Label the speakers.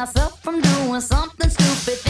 Speaker 1: myself from doing something stupid.